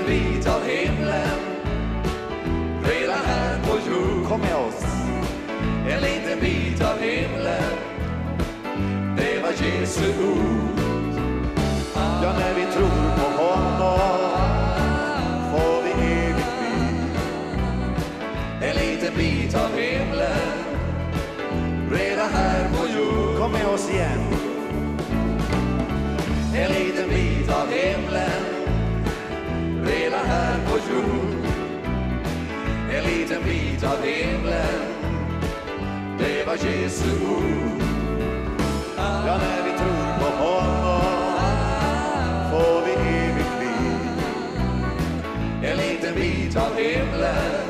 En liten bit av himlen redan här på jord. Kom med oss. En liten bit av himlen det var Jesu ord. Ja, när vi bit av himlen det var Jesu ord. Ja, när vi tror på honom får vi evigt liv. En liten bit av himlen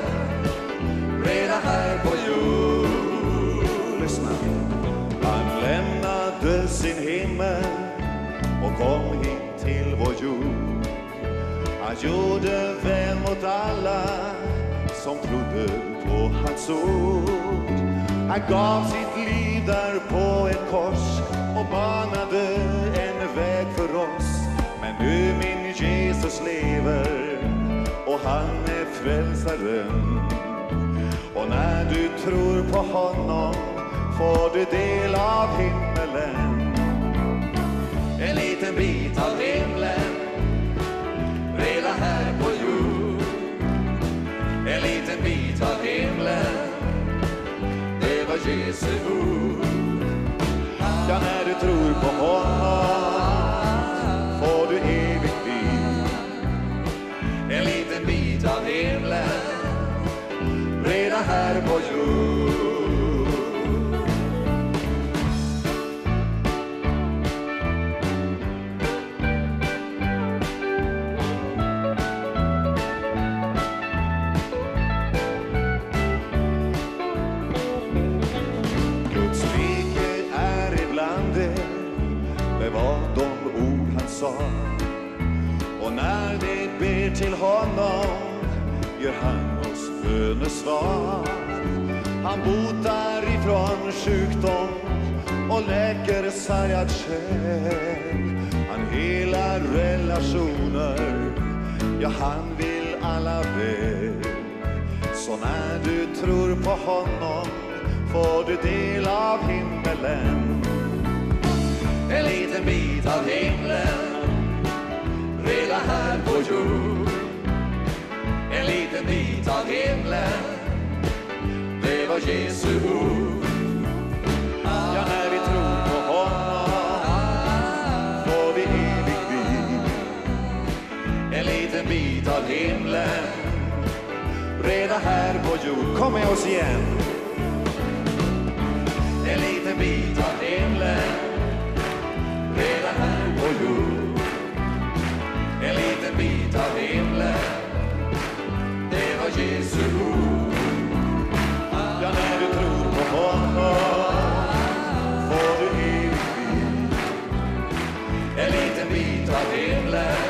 redan här på jord. Lyssna. Han lämnade sin himmel och kom hit till vår jord. Han gjorde väl mot alla som trodde på hans ord. Han gav sitt liv där på ett kors och banade en väg för oss. Men nu min Jesus lever och han är frälsaren. Och när du tror på honom får du del av himmelen. En liten bit av Jesu ord. Ja, när du tror på honom sa. Och när vi ber till honom gör han oss bönesvar. Han botar ifrån sjukdom och läker sargad själ. Han helar relationer, ja han vill alla väl. Så när du tror på honom får du del av himmelen. En liten bit av himlen här jord. En liten bit av himlen det var Jesu ord. Ja, när vi tror på honom får vi evigt liv. En liten bit av himlen Redan här på jord. Kom med oss igen. En liten bit Jesu ord. Ja, när du tror på honom får du evigt liv. En liten bit av himlen